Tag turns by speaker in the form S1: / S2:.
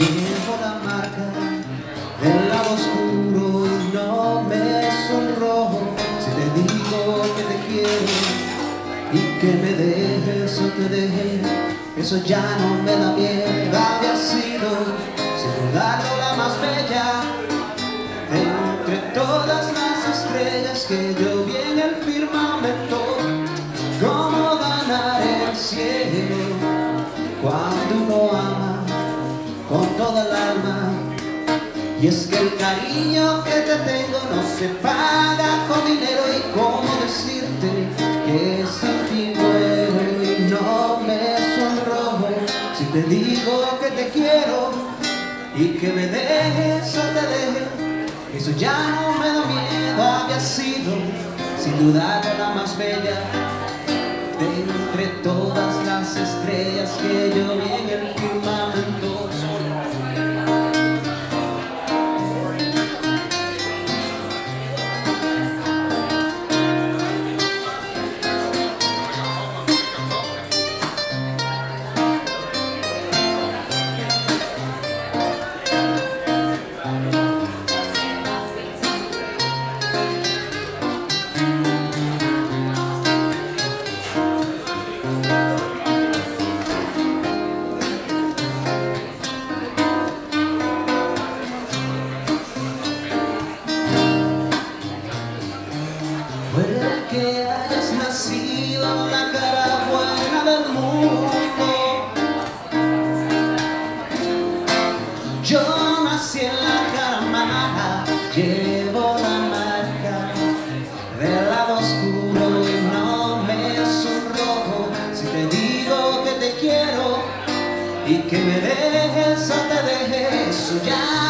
S1: Llevo la marca del lado oscuro y no me sonrojo. Si te digo que te quiero y que me dejes o te deje Eso ya no me da miedo, había sido sin dudarlo la más bella Entre todas las estrellas que yo vi en el firmamento. Como ganar el cielo cuando con toda el alma? Y es que el cariño que te tengo no se paga con dinero y cómo decirte que sin ti muero y no me sonrojo si te digo que te quiero y que me dejes o te deje. Eso ya no me da miedo había sido sin duda la más bella Puede que hayas nacido en la cara del mundo. Yo nací en la cara mala Llevo quiero y que me